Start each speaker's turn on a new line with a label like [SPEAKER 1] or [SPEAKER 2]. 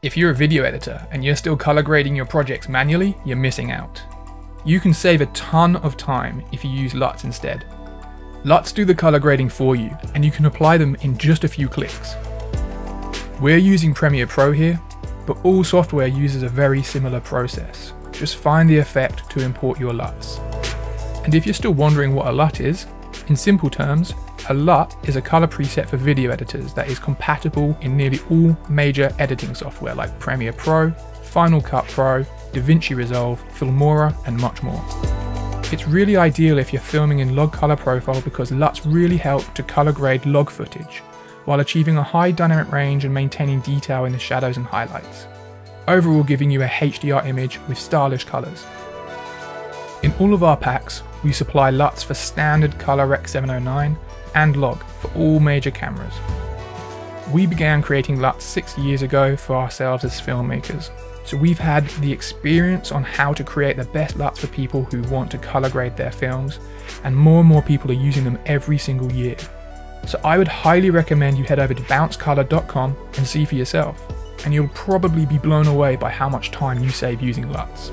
[SPEAKER 1] If you're a video editor and you're still color grading your projects manually, you're missing out. You can save a ton of time if you use LUTs instead. LUTs do the color grading for you, and you can apply them in just a few clicks. We're using Premiere Pro here, but all software uses a very similar process. Just find the effect to import your LUTs. And if you're still wondering what a LUT is, in simple terms, a LUT is a color preset for video editors that is compatible in nearly all major editing software like Premiere Pro, Final Cut Pro, DaVinci Resolve, Filmora, and much more. It's really ideal if you're filming in log color profile because LUTs really help to color grade log footage, while achieving a high dynamic range and maintaining detail in the shadows and highlights. Overall giving you a HDR image with stylish colors. In all of our packs, we supply LUTs for standard Color Rec 709 and log for all major cameras. We began creating LUTs six years ago for ourselves as filmmakers, so we've had the experience on how to create the best LUTs for people who want to color grade their films, and more and more people are using them every single year. So I would highly recommend you head over to bouncecolor.com and see for yourself, and you'll probably be blown away by how much time you save using LUTs.